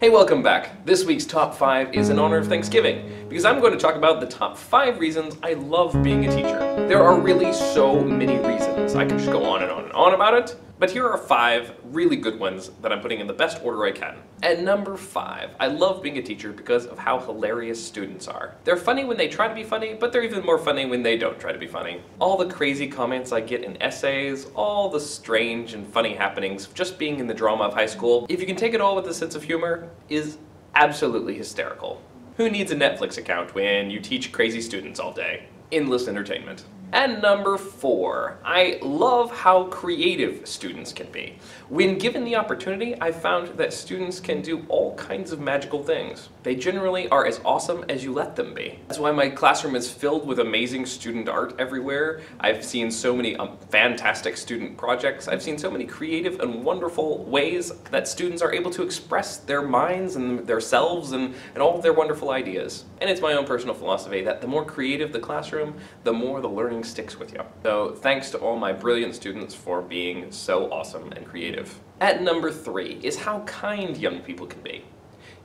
Hey, welcome back. This week's top five is in honor of Thanksgiving, because I'm going to talk about the top five reasons I love being a teacher. There are really so many reasons. I could just go on and on and on about it, but here are five really good ones that I'm putting in the best order I can. At number five, I love being a teacher because of how hilarious students are. They're funny when they try to be funny, but they're even more funny when they don't try to be funny. All the crazy comments I get in essays, all the strange and funny happenings of just being in the drama of high school, if you can take it all with a sense of humor, is absolutely hysterical. Who needs a Netflix account when you teach crazy students all day? Endless entertainment. And number four, I love how creative students can be. When given the opportunity, I've found that students can do all kinds of magical things. They generally are as awesome as you let them be. That's why my classroom is filled with amazing student art everywhere. I've seen so many um, fantastic student projects. I've seen so many creative and wonderful ways that students are able to express their minds and their selves and, and all of their wonderful ideas. And it's my own personal philosophy that the more creative the classroom, the more the learning sticks with you. So thanks to all my brilliant students for being so awesome and creative. At number three is how kind young people can be.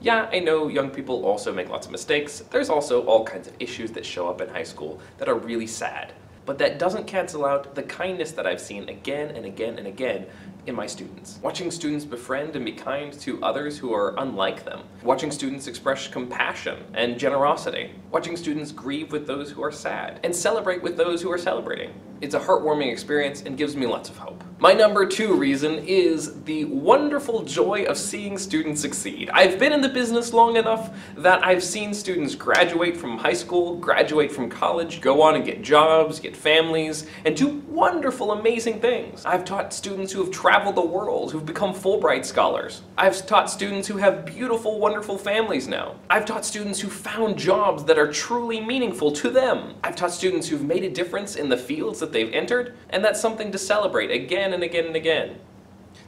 Yeah, I know young people also make lots of mistakes. There's also all kinds of issues that show up in high school that are really sad. But that doesn't cancel out the kindness that I've seen again and again and again in my students. Watching students befriend and be kind to others who are unlike them. Watching students express compassion and generosity. Watching students grieve with those who are sad and celebrate with those who are celebrating. It's a heartwarming experience and gives me lots of hope. My number two reason is the wonderful joy of seeing students succeed. I've been in the business long enough that I've seen students graduate from high school, graduate from college, go on and get jobs, get families, and do wonderful, amazing things. I've taught students who have traveled the world, who've become Fulbright scholars. I've taught students who have beautiful, wonderful families now. I've taught students who found jobs that are truly meaningful to them. I've taught students who've made a difference in the fields that they've entered, and that's something to celebrate again and again and again.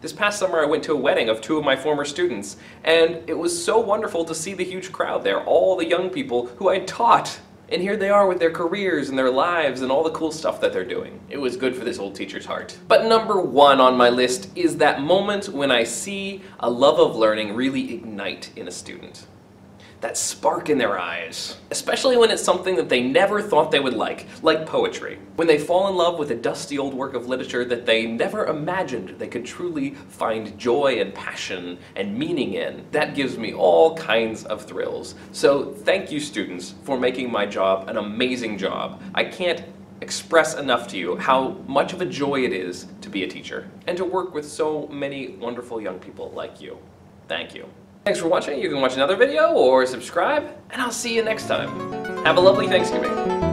This past summer I went to a wedding of two of my former students, and it was so wonderful to see the huge crowd there, all the young people who I taught. And here they are with their careers and their lives and all the cool stuff that they're doing. It was good for this old teacher's heart. But number one on my list is that moment when I see a love of learning really ignite in a student that spark in their eyes. Especially when it's something that they never thought they would like, like poetry. When they fall in love with a dusty old work of literature that they never imagined they could truly find joy and passion and meaning in. That gives me all kinds of thrills. So thank you students for making my job an amazing job. I can't express enough to you how much of a joy it is to be a teacher and to work with so many wonderful young people like you. Thank you. Thanks for watching. You can watch another video or subscribe, and I'll see you next time. Have a lovely Thanksgiving.